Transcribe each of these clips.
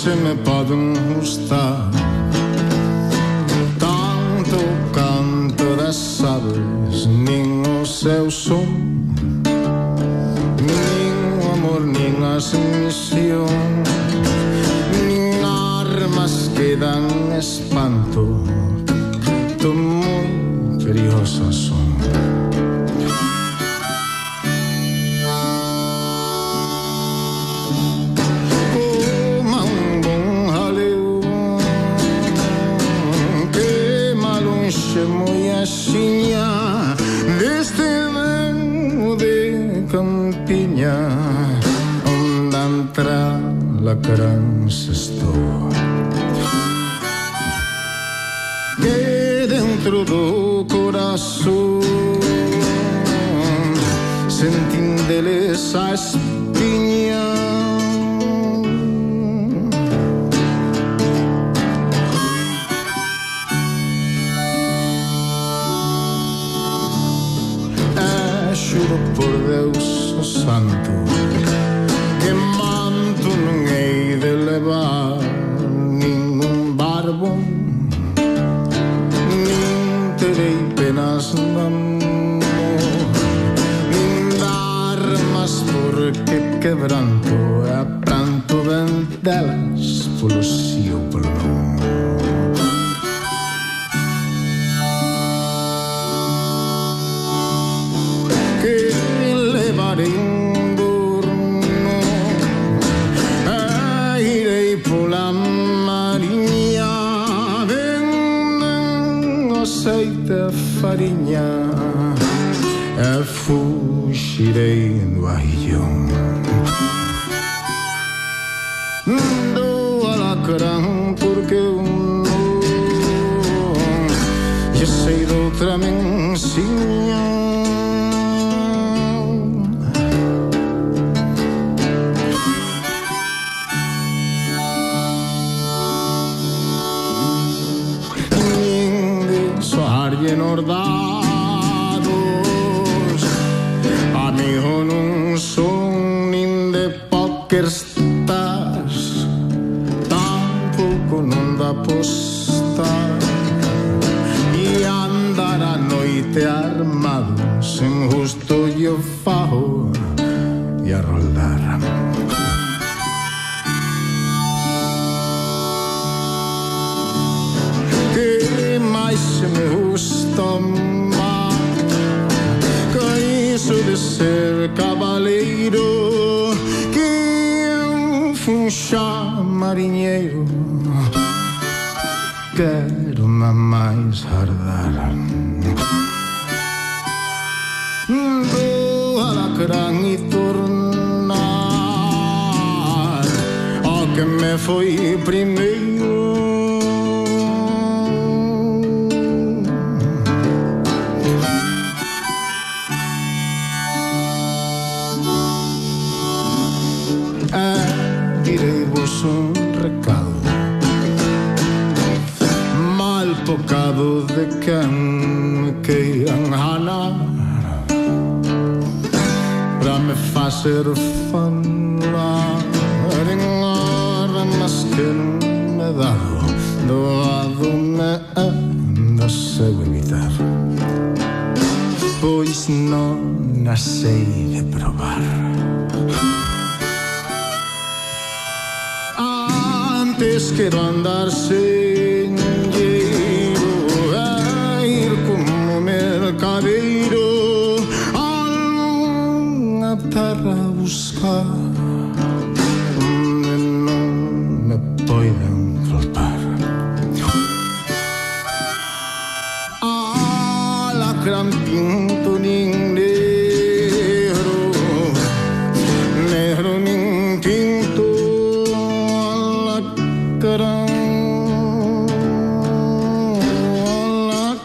se me poden gustar. Tanto canto das aves Nin o seu son. Nin o amor, nin as misión Nin armas que dan espanto. cabeça espinhão. É, juro por Deus, o santo. quebranto e appranto vendelas pelo seu perdão. Que levarei um burno, ah, irei pela marinha, vendendo aceita farinha, ah, fugirei no arrião. porque um, eu sei de outra mensinha. te armados en justo yo fajo y a roldar. Que máis se me gusta máis que iso de ser cabaleiro que un xa mariñeiro quero na máis ardar. querán e tornar. Ao que me foi primeiro. Tirei-vos ah, un recado. Mal pocado de quen me queiran jalar facer fan la Ringlor en masquel me dado Doado me anda seu evitar Pois non a sei de probar Antes quero andar sei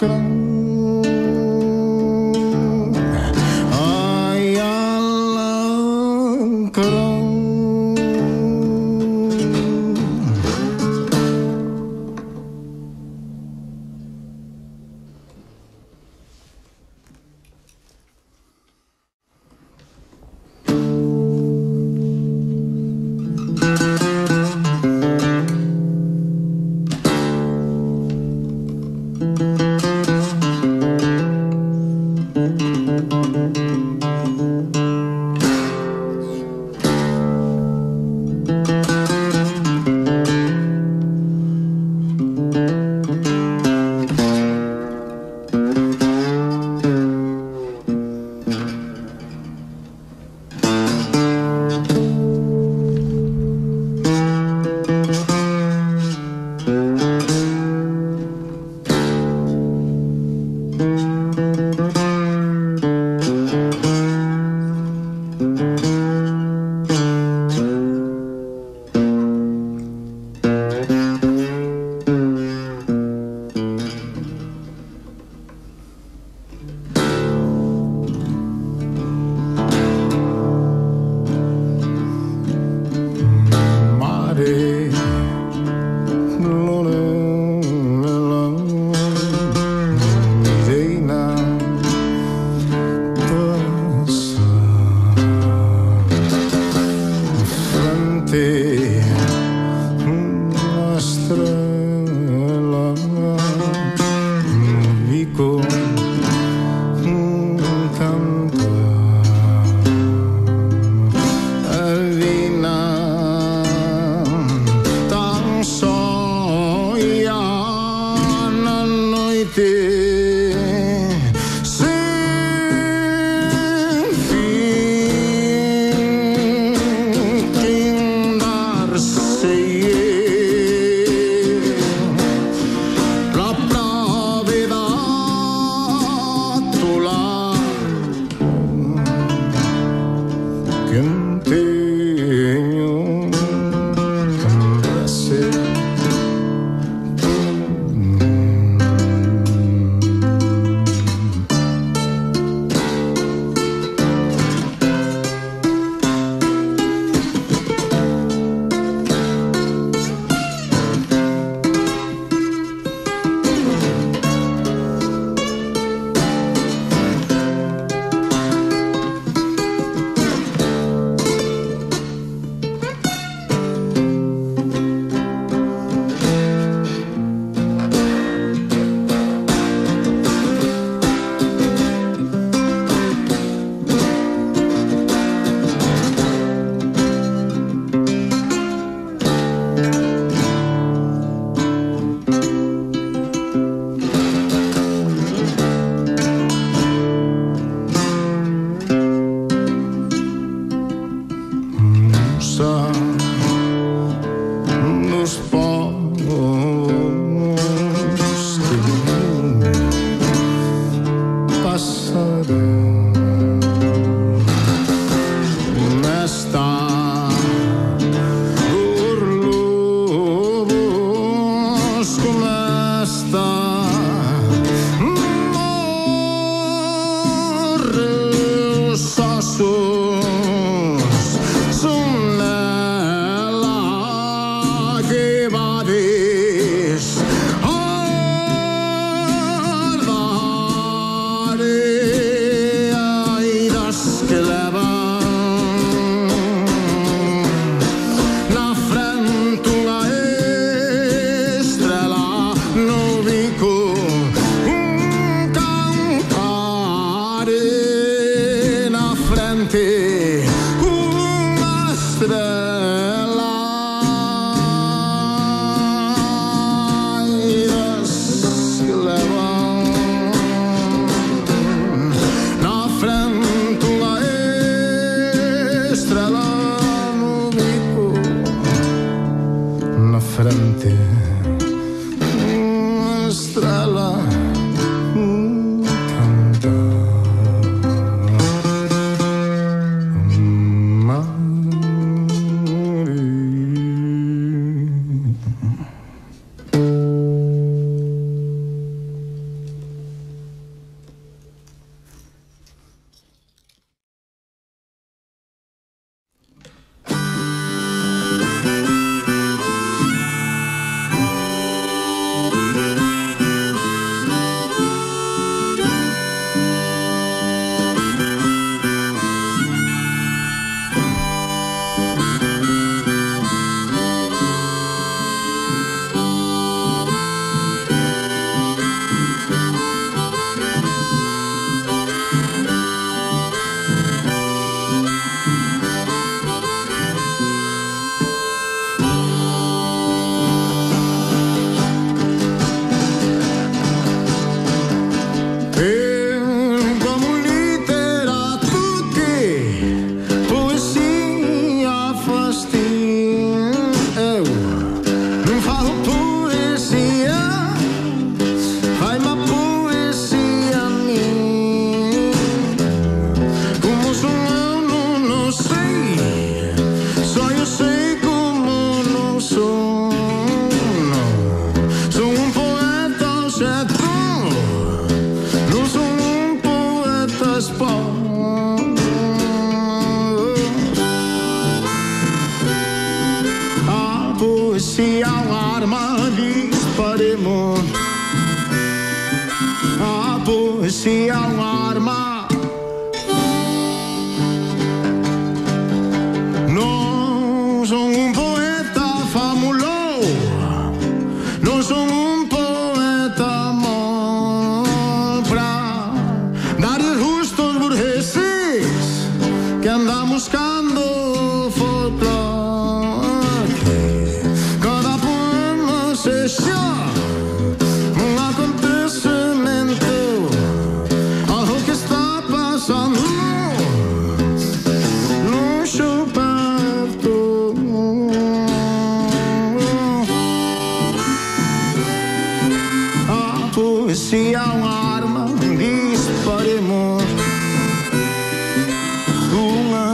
clock se arma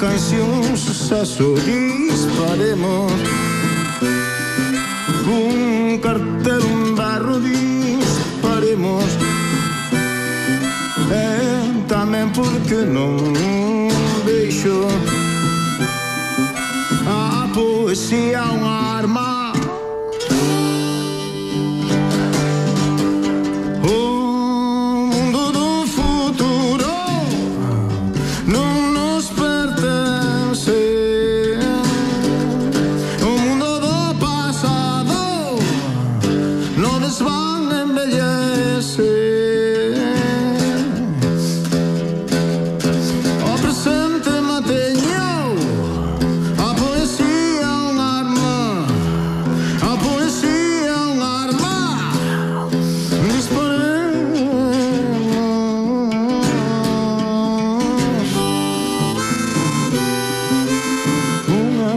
Um un disparemos, um Un cartel, barro disparemos. É também porque não deixo ah, a poesia uma arma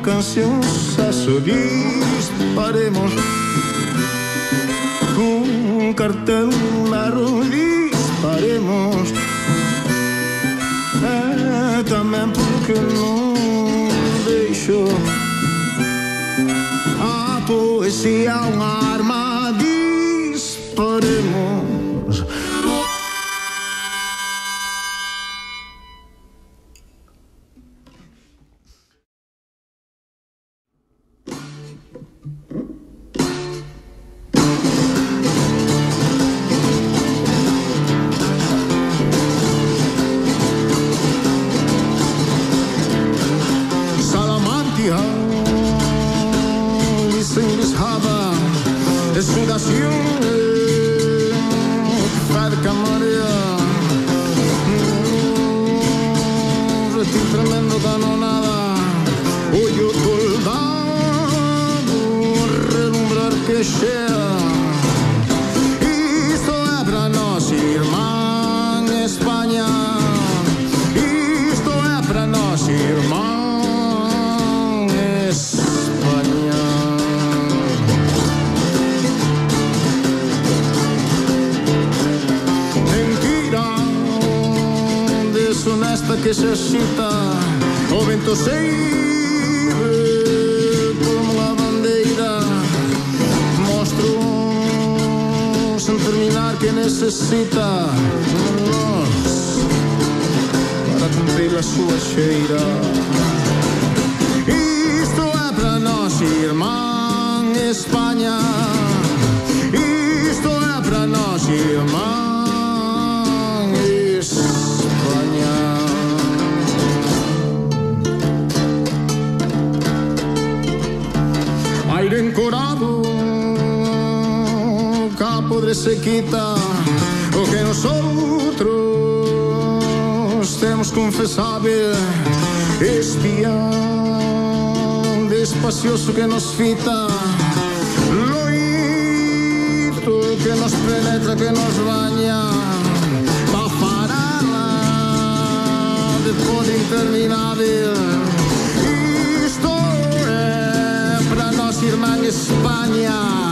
canción disparemos un cartel largo disparemos eh, é, también porque no deixo. Ah, A poesia um ar the. necesita para cumplir la súa cheira. Isto é para nós, irmã em España. Isto é para nós, irmã em España. Aire en. Podre se quita o que nosotros temos confessável espião despacioso que nos fita loito que nos penetra, que nos baña pa farala de poder interminável isto é pra nós irmã Espanha